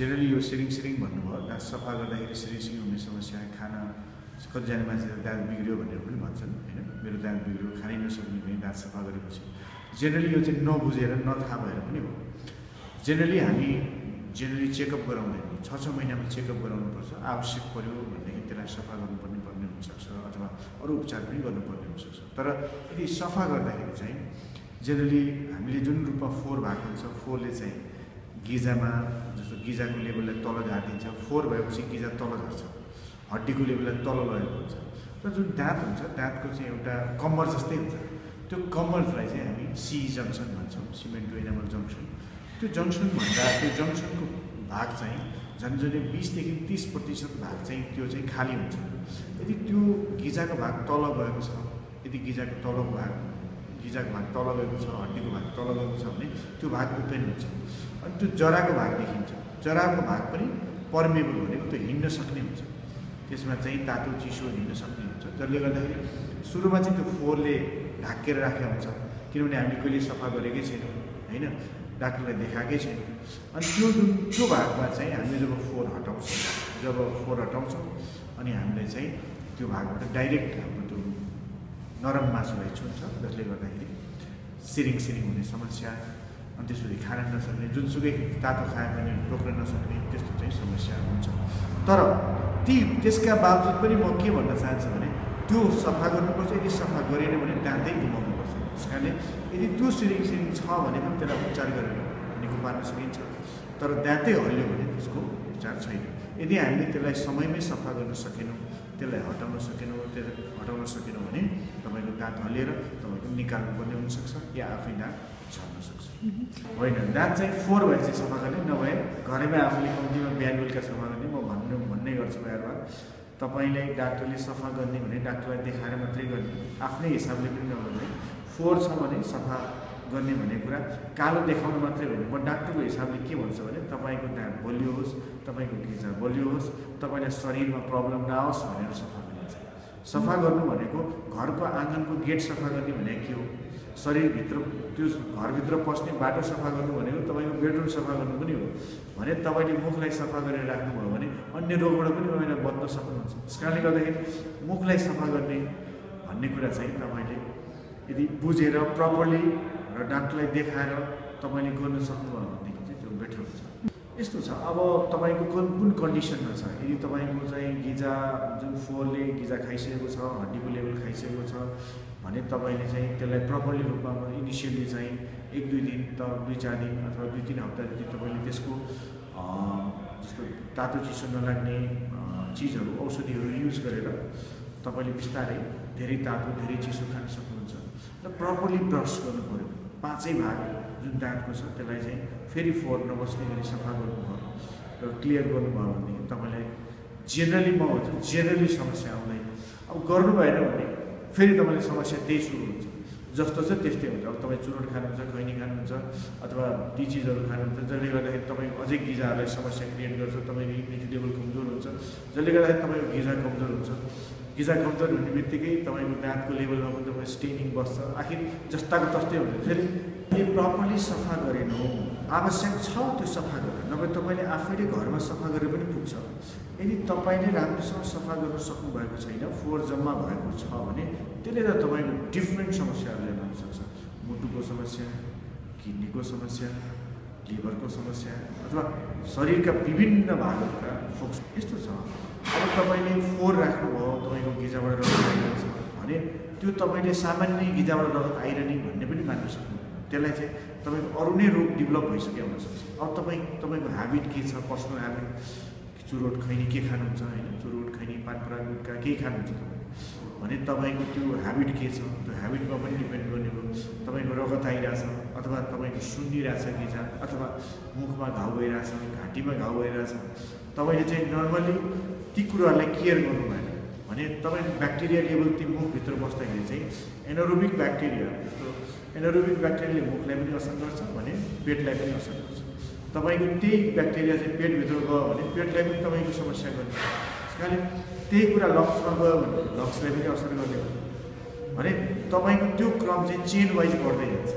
Generally यो सिरिङ सिरिङ भन्नुभयो दाँत सफा गर्दाखेरि सिरिङ सिरिङ हुने समस्या खाना कतिजना मान्छेले दाँत बिग्रियो भनेर पनि भन्छन् होइन मेरो दाँत बिग्रियो खानै नसक्ने भने दाँत सफा गरेपछि जेनरली यो चाहिँ नबुझेर नथाहा भएर पनि हो जेनरली हामी जेनरली चेकअप गराउँदैन छ छ महिनामा चेकअप गराउनुपर्छ आवश्यक पऱ्यो भनेदेखि त्यसलाई सफा गर्नुपर्ने पर्ने हुनसक्छ अथवा अरू उपचार पनि गर्नुपर्ने हुनसक्छ तर यदि सफा गर्दाखेरि चाहिँ जेनरली हामीले जुन रूपमा फोहोर भएको हुन्छ फोहोरले चाहिँ गिजामा जस्तो गिजाको लेभललाई तल झारिदिन्छ फोहोर भएपछि गिजा तल झर्छ हड्डीको लेभललाई तल लगेको हुन्छ। र जुन दाँत हुन्छ दाँतको चाहिँ एउटा कम्मर जस्तै हुन्छ। त्यो कम्मरलाई चाहिँ हामी सी जङ्सन भन्छौँ सिमेन्टो एनामल जङ्सन त्यो जङ्सन भन्दा त्यो जङ्सनको भाग चाहिँ झन् झन् बिसदेखि तिस प्रतिशत भाग चाहिँ त्यो चाहिँ खाली हुन्छ। यदि त्यो गिजाको भाग तल गएको छ यदि गिजाको तलको भाग गिजाको भाग तल गएको छ हड्डीको भाग तल गएको छ भने त्यो भाग ओपेन हुन्छ। अनि त्यो जराको भाग देखिन्छ। जराको भाग पनि पर्मेबल भनेको त्यो हिँड्न सक्ने हुन्छ। त्यसमा चाहिँ तातो चिसो हिँड्न सक्ने हुन्छ। जसले गर्दाखेरि सुरुमा चाहिँ त्यो फोहोरले ढाकेर राखेको हुन्छ। किनभने हामीले कहिले सफा गरेकै छैनौँ होइन? डाक्टरलाई देखाएकै छैनौँ। अनि त्यो जुन त्यो भागमा चाहिँ हामीले जब फोहोर हटाउँछौँ जब फोहोर हटाउँछौँ अनि हामीले चाहिँ त्यो भागबाट डाइरेक्ट हाम्रो त्यो नरम मासुलाई छुन्छ जसले गर्दाखेरि सिरिङ सिरिङ हुने समस्या अनि त्यसपछि खान नसक्ने जुनसुकै तातो खायो भने टोक्न नसक्ने त्यस्तो चाहिँ समस्या हुन्छ। तर ती त्यसका बावजुद पनि म के भन्न चाहन्छु भने त्यो सफा गर्नुपर्छ यदि सफा गरेन भने दाँतै घुमाउनुपर्छ त्यस कारणले यदि त्यो सिरिङ सिरिङ छ भने पनि त्यसलाई उपचार गरेर निको पार्न सकिन्छ। तर दाँतै हल्यो भने त्यसको उपचार छैन। यदि हामीले त्यसलाई समयमै सफा गर्न सकेनौँ त्यसलाई हटाउन सकेनौँ त्यसलाई हटाउन सकेनौँ भने तपाईँको दाँत हल्लिएर तपाईँको निकाल्नु पर्ने हुनसक्छ या आफै दाँत झर्न सक्छ। होइन दाँत चाहिँ फोहोर भए चाहिँ सफा गर्ने नभए घरैमा आफूले कम्तीमा बिहान बेलुका सफा गर्ने म भन्नु भन्ने गर्छु बार तपाईँलाई डाक्टरले सफा गर्ने भने डाक्टरलाई देखाएर मात्रै गर्ने आफ्नै हिसाबले पनि नगर्ने। फोहोर छ भने सफा गर्ने भन्ने कुरा कालो देखाउनु मात्रै होइन। म डाक्टरको हिसाबले के भन्छु भने तपाईँको दाँत बलियो होस् तपाईँको गिजा बलियो होस् तपाईँलाई शरीरमा प्रब्लम नआओस् भनेर सफा गरिन्छ। सफा गर्नु भनेको घरको आँगनको गेट सफा गर्ने भनेको के हो? शरीरभित्र त्यो घरभित्र पस्ने बाटो सफा गर्नु भनेको तपाईँको बेडरुम सफा गर्नु पनि हो। भने तपाईँले मुखलाई सफा गरेर राख्नुभयो भने अन्य रोगबाट पनि तपाईँलाई बच्न सक्नुहुन्छ। त्यस कारणले गर्दाखेरि मुखलाई सफा गर्ने भन्ने कुरा चाहिँ तपाईँले यदि बुझेर प्रपरली र डाक्टरलाई देखाएर तपाईँले गर्न सक्नुभयो भनेदेखि चाहिँ त्यो बेटर हुन्छ। यस्तो छ। अब तपाईँको कुन कुन कन्डिसनमा छ? यदि तपाईँको चाहिँ गिजा जुन फोहोरले गिजा खाइसकेको छ हड्डीको लेभल खाइसकेको छ भने तपाईँले चाहिँ त्यसलाई प्रपरली रूपमा इनिसियली चाहिँ एक दुई दिन त दुई चार दिन अथवा दुई तिन हप्ता जति तपाईँले त्यसको जस्तो तातो चिसो नलाग्ने चिजहरू औषधिहरू युज गरेर तपाईँले बिस्तारै धेरै तातो धेरै चिसो खान सक्नुहुन्छ। र प्रपरली ब्रस गर्नु पऱ्यो पाँचै भाग जुन दाँतको छ त्यसलाई चाहिँ फेरि फोहोर नबस्ने गरी सफा गर्नुभयो र क्लियर गर्नुभयो भनेदेखि तपाईँलाई जेनरली म भन्छु जेनरली समस्या आउँदैन। अब गर्नु भएन भने फेरि तपाईँले समस्या त्यही सुरु हुन्छ। जस्तो छ त्यस्तै हुन्छ। अब तपाईँ चुरोट खानुहुन्छ खैनी खानुहुन्छ अथवा ती चिजहरू खानुहुन्छ जसले गर्दाखेरि तपाईँको अझै गिजाहरूलाई समस्या क्रिएट गर्छ तपाईँको इम्युनिटी लेभल कमजोर हुन्छ। जसले गर्दाखेरि तपाईँको गिजा कमजोर हुन्छ। गिजा कमजोर हुने बित्तिकै तपाईँको दाँतको लेभलमा पनि तपाईँ स्टेनिङ बस्छ। आखिर जस्ताको तस्तै हुन्छ। फेरि यो प्रपरली सफा गरेनौँ। आवश्यक छ त्यो सफा गरेर नभए तपाईँले आफैले घरमा सफा गरेर पनि पुग्छ। यदि तपाईँले राम्रोसँग सफा गर्न सक्नुभएको छैन फोहोर जम्मा भएको छ भने त्यसले त तपाईँको डिफ्रेन्ट समस्याहरू ल्याउन सक्छ। मुटुको समस्या किडनीको समस्या लिभरको समस्या अथवा शरीरका विभिन्न भागहरूका फोक्स। यस्तो छ। अब तपाईँले फोहोर राख्नुभयो तपाईँको गिजाबाट रगत आइरहन्छ भने त्यो तपाईँले सामान्य गिजाबाट रगत आइरहने भन्ने पनि मान्न सक्नुहुन्छ। त्यसलाई चाहिँ तपाईँको अरू नै रोग डेभलप भइसक्यो हुनसक्छ अब तपाईँ तपाईँको ह्याबिट के छ? पर्सनल ह्याबिट चुरोट खैनी के खानुहुन्छ? होइन चुरोट खैनी पानपरा गुटका केही खानुहुन्छ तपाईँ? भने तपाईँको त्यो ह्याबिट के छ? त्यो ह्याबिटमा पनि डिपेन्ड गर्ने हो। तपाईँको रगत आइरहेछ अथवा तपाईँको सुन्निरहेछ गिजा अथवा मुखमा घाउ भइरहेछ घाँटीमा घाउ भइरहेछ। तपाईँले चाहिँ नर्मली ती कुराहरूलाई केयर गर्नु भएन भने तपाईँको ब्याक्टेरिया लेभल त्यो मुखभित्र बस्दाखेरि चाहिँ एनोरोबिक ब्याक्टेरिया जस्तो एनोरोबिक ब्याक्टेरियाले मुखलाई पनि असर गर्छ भने पेटलाई पनि असर गर्छ। तपाईँको त्यही ब्याक्टेरिया चाहिँ पेटभित्र गयो भने पेटलाई पनि तपाईँको समस्या गर्ने त्यस कारणले त्यही कुरा लक्समा गयो भने लक्सलाई पनि असर गर्ने भने तपाईँको त्यो क्रम चाहिँ चेन वाइज बढ्दै जान्छ।